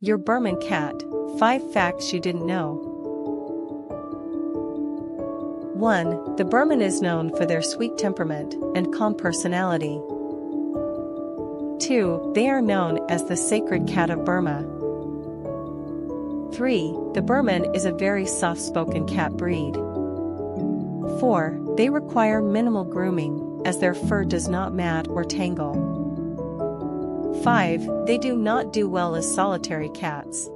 Your Birman cat 5 facts you didn't know. 1. The Birman is known for their sweet temperament and calm personality. 2. They are known as the sacred cat of Burma. 3. The Birman is a very soft spoken cat breed. 4. They require minimal grooming, as their fur does not mat or tangle. 5. They do not do well as solitary cats.